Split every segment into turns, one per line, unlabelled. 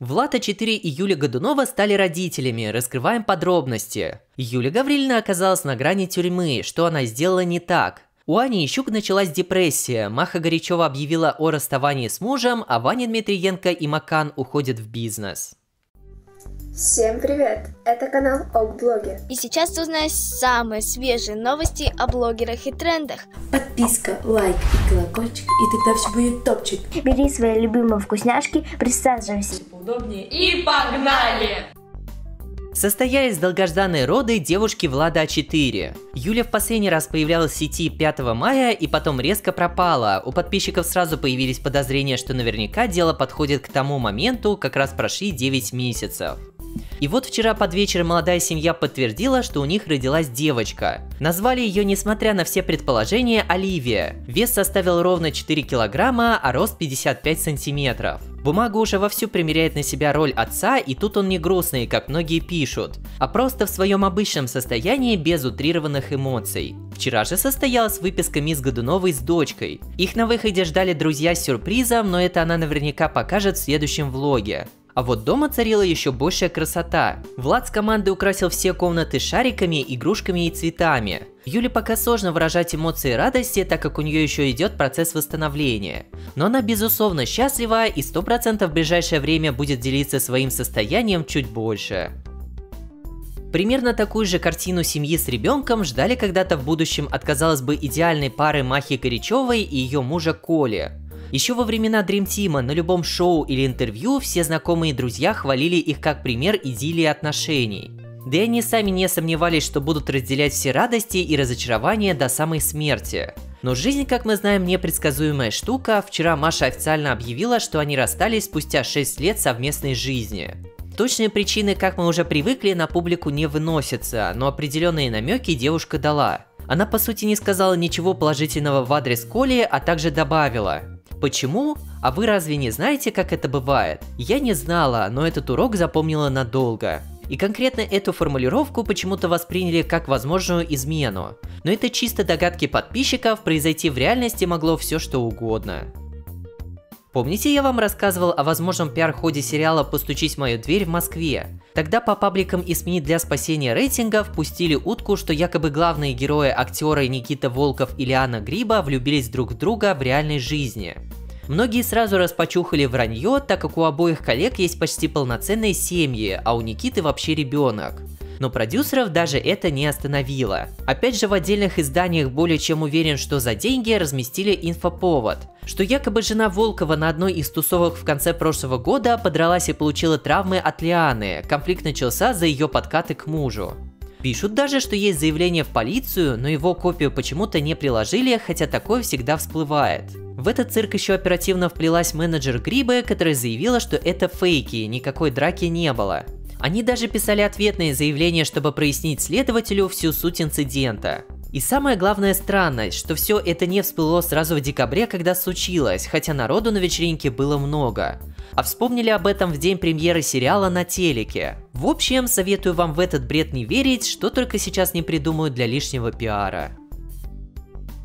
Влад А4 и Юля Годунова стали родителями, раскрываем подробности. Юля Гаврилина оказалась на грани тюрьмы, что она сделала не так. У Ани Ищук началась депрессия, Маха Горячева объявила о расставании с мужем, а Ваня Дмитриенко и Макан уходят в бизнес.
Всем привет! Это канал ОК Блоге.
И сейчас ты узнаешь самые свежие новости о блогерах и трендах.
Подписка, лайк и колокольчик, и тогда все будет топчик.
Бери свои любимые вкусняшки, присаживайся.
Удобнее и погнали!
Состоялись долгожданные роды девушки Влада А4. Юля в последний раз появлялась в сети 5 мая и потом резко пропала. У подписчиков сразу появились подозрения, что наверняка дело подходит к тому моменту, как раз прошли 9 месяцев. И вот вчера под вечер молодая семья подтвердила, что у них родилась девочка. Назвали ее, несмотря на все предположения, Оливия. Вес составил ровно 4 килограмма, а рост 55 сантиметров. Бумага уже вовсю примеряет на себя роль отца, и тут он не грустный, как многие пишут, а просто в своем обычном состоянии без утрированных эмоций. Вчера же состоялась выписка мисс Годуновой с дочкой. Их на выходе ждали друзья с сюрпризом, но это она наверняка покажет в следующем влоге. А вот дома царила еще большая красота. Влад с командой украсил все комнаты шариками, игрушками и цветами. Юле пока сложно выражать эмоции радости, так как у нее еще идет процесс восстановления. Но она безусловно счастлива и 100% в ближайшее время будет делиться своим состоянием чуть больше. Примерно такую же картину семьи с ребенком ждали когда-то в будущем от, казалось бы, идеальной пары Махи Горячевой и ее мужа Коли. Еще во времена Dream Team на любом шоу или интервью все знакомые друзья хвалили их как пример идиллии отношений. Да и они сами не сомневались, что будут разделять все радости и разочарования до самой смерти. Но жизнь, как мы знаем, непредсказуемая штука. Вчера Маша официально объявила, что они расстались спустя 6 лет совместной жизни. Точные причины, как мы уже привыкли, на публику не выносятся, но определенные намеки девушка дала. Она по сути не сказала ничего положительного в адрес Коли, а также добавила – Почему? А вы разве не знаете, как это бывает? Я не знала, но этот урок запомнила надолго. И конкретно эту формулировку почему-то восприняли как возможную измену. Но это чисто догадки подписчиков, произойти в реальности могло все что угодно. Помните, я вам рассказывал о возможном пиар-ходе сериала «Постучись в мою дверь» в Москве? Тогда по пабликам и СМИ для спасения рейтингов пустили утку, что якобы главные герои актеры Никита Волков и Лиана Гриба влюбились друг в друга в реальной жизни. Многие сразу распочухали вранье, так как у обоих коллег есть почти полноценные семьи, а у Никиты вообще ребенок. Но продюсеров даже это не остановило. Опять же в отдельных изданиях более чем уверен, что за деньги разместили инфоповод, что якобы жена Волкова на одной из тусовок в конце прошлого года подралась и получила травмы от Лианы, конфликт начался за ее подкаты к мужу. Пишут даже, что есть заявление в полицию, но его копию почему-то не приложили, хотя такое всегда всплывает. В этот цирк еще оперативно вплелась менеджер Грибы, которая заявила, что это фейки, никакой драки не было. Они даже писали ответные заявления, чтобы прояснить следователю всю суть инцидента. И самая главная странность, что все это не всплыло сразу в декабре, когда случилось, хотя народу на вечеринке было много. А вспомнили об этом в день премьеры сериала на телеке. В общем, советую вам в этот бред не верить, что только сейчас не придумают для лишнего пиара.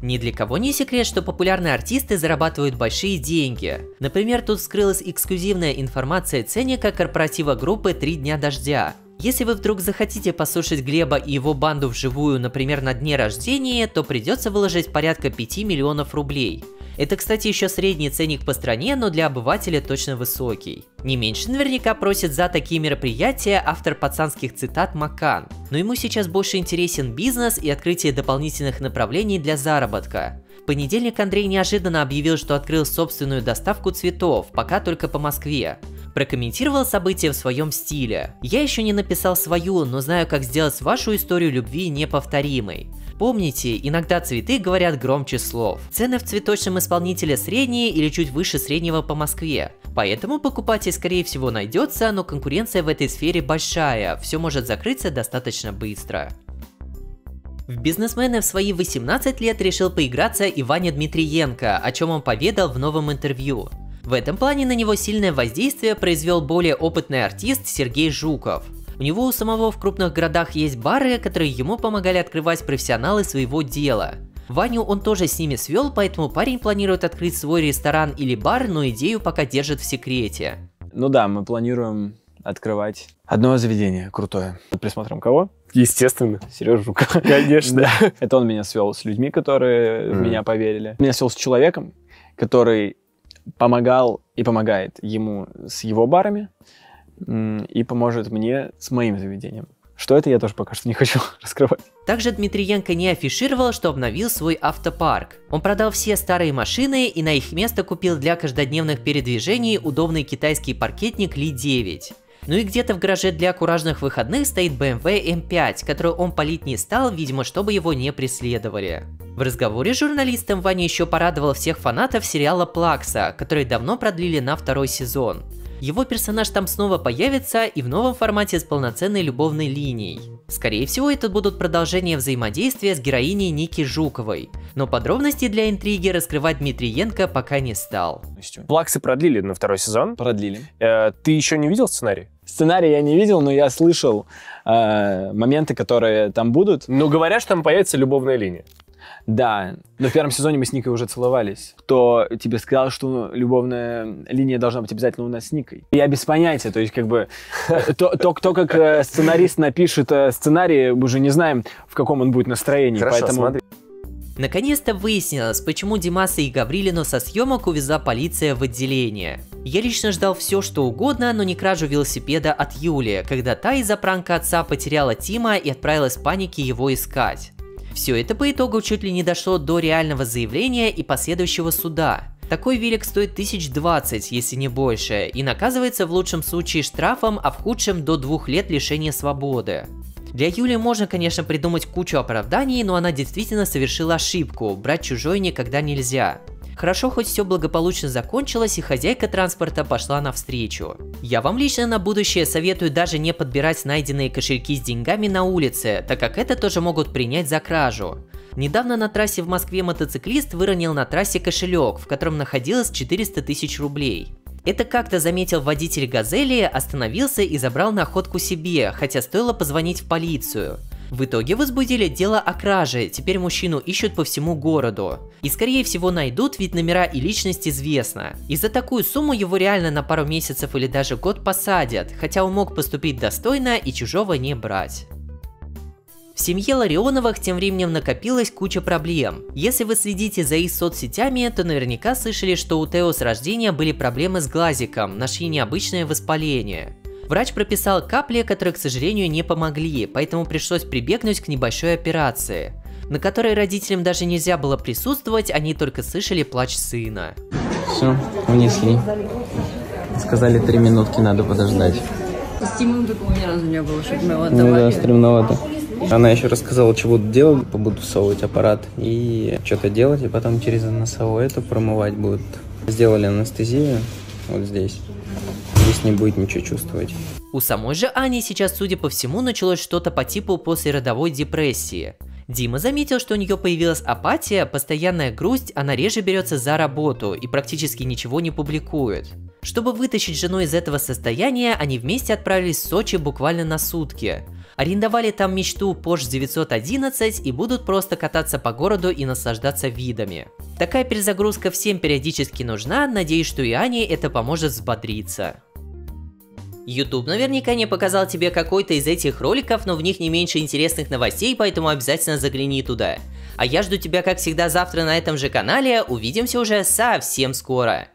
Ни для кого не секрет, что популярные артисты зарабатывают большие деньги. Например, тут вскрылась эксклюзивная информация ценника корпоратива группы «Три дня дождя». Если вы вдруг захотите послушать Глеба и его банду вживую, например, на дне рождения, то придется выложить порядка 5 миллионов рублей. Это, кстати, еще средний ценник по стране, но для обывателя точно высокий. Не меньше наверняка просит за такие мероприятия автор пацанских цитат Макан. Но ему сейчас больше интересен бизнес и открытие дополнительных направлений для заработка. В понедельник Андрей неожиданно объявил, что открыл собственную доставку цветов, пока только по Москве. Прокомментировал события в своем стиле. Я еще не написал свою, но знаю, как сделать вашу историю любви неповторимой. Помните, иногда цветы говорят громче слов. Цены в цветочном исполнителе средние или чуть выше среднего по Москве. Поэтому покупатель скорее всего найдется, но конкуренция в этой сфере большая, все может закрыться достаточно быстро. В бизнесмены в свои 18 лет решил поиграться и Дмитриенко, о чем он поведал в новом интервью. В этом плане на него сильное воздействие произвел более опытный артист Сергей Жуков. У него у самого в крупных городах есть бары, которые ему помогали открывать профессионалы своего дела. Ваню он тоже с ними свел, поэтому парень планирует открыть свой ресторан или бар, но идею пока держит в секрете.
Ну да, мы планируем открывать одно заведение крутое. Под присмотром кого?
Естественно.
Сережа Жука.
Конечно.
Это он меня свел с людьми, которые в меня поверили. Меня свел с человеком, который помогал и помогает ему с его барами и поможет мне с моим заведением. Что это, я тоже пока что не хочу раскрывать.
Также Дмитриенко не афишировал, что обновил свой автопарк. Он продал все старые машины и на их место купил для каждодневных передвижений удобный китайский паркетник Ли 9. Ну и где-то в гараже для куражных выходных стоит BMW M5, которую он палить не стал, видимо, чтобы его не преследовали. В разговоре с журналистом Ваня еще порадовал всех фанатов сериала Плакса, который давно продлили на второй сезон. Его персонаж там снова появится и в новом формате с полноценной любовной линией. Скорее всего, это будут продолжения взаимодействия с героиней Ники Жуковой. Но подробности для интриги раскрывать Дмитриенко пока не стал.
Плаксы продлили на второй сезон.
Продлили.
Э, Ты еще не видел сценарий?
Сценарий я не видел, но я слышал э, моменты, которые там будут.
Ну, говорят, что там появится любовная линия.
Да, но в первом сезоне мы с Никой уже целовались. Кто тебе сказал, что любовная линия должна быть обязательно у нас с Никой? Я без понятия, то есть как бы э, то, то кто как э, сценарист напишет э, сценарий, мы уже не знаем, в каком он будет настроении,
Хорошо,
поэтому...
смотри.
Наконец-то выяснилось, почему Димаса и Гаврилину со съемок увезла полиция в отделение. Я лично ждал все, что угодно, но не кражу велосипеда от Юли, когда та из-за пранка отца потеряла Тима и отправилась в панике его искать. Все это по итогу чуть ли не дошло до реального заявления и последующего суда. Такой велик стоит 1020, если не больше, и наказывается в лучшем случае штрафом, а в худшем до двух лет лишения свободы. Для Юли можно, конечно, придумать кучу оправданий, но она действительно совершила ошибку, брать чужое никогда нельзя. Хорошо, хоть все благополучно закончилось и хозяйка транспорта пошла навстречу. Я вам лично на будущее советую даже не подбирать найденные кошельки с деньгами на улице, так как это тоже могут принять за кражу. Недавно на трассе в Москве мотоциклист выронил на трассе кошелек, в котором находилось 400 тысяч рублей. Это как-то заметил водитель «Газели», остановился и забрал находку себе, хотя стоило позвонить в полицию. В итоге возбудили дело о краже, теперь мужчину ищут по всему городу. И скорее всего найдут, ведь номера и личность известна. И за такую сумму его реально на пару месяцев или даже год посадят, хотя он мог поступить достойно и чужого не брать. В семье Ларионовых тем временем накопилась куча проблем. Если вы следите за их соцсетями, то наверняка слышали, что у Тео с рождения были проблемы с глазиком, нашли необычное воспаление. Врач прописал капли, которые, к сожалению, не помогли, поэтому пришлось прибегнуть к небольшой операции, на которой родителям даже нельзя было присутствовать, они только слышали плач сына.
Все, унесли. Сказали, три минутки надо подождать.
С Тимом такого ни разу не было, чтобы мы его
Ну да,
отдавали.
стремновато. Она еще рассказала, буду делать, буду всовывать аппарат и что-то делать, и потом через носовую эту промывать будут. Сделали анестезию вот здесь. Здесь не будет ничего чувствовать.
У самой же Ани сейчас, судя по всему, началось что-то по типу послеродовой депрессии. Дима заметил, что у нее появилась апатия, постоянная грусть, она реже берется за работу и практически ничего не публикует. Чтобы вытащить жену из этого состояния, они вместе отправились в Сочи буквально на сутки. Арендовали там мечту Porsche 911 и будут просто кататься по городу и наслаждаться видами. Такая перезагрузка всем периодически нужна, надеюсь, что и Ане это поможет взбодриться. YouTube наверняка не показал тебе какой-то из этих роликов, но в них не меньше интересных новостей, поэтому обязательно загляни туда. А я жду тебя, как всегда, завтра на этом же канале. Увидимся уже совсем скоро.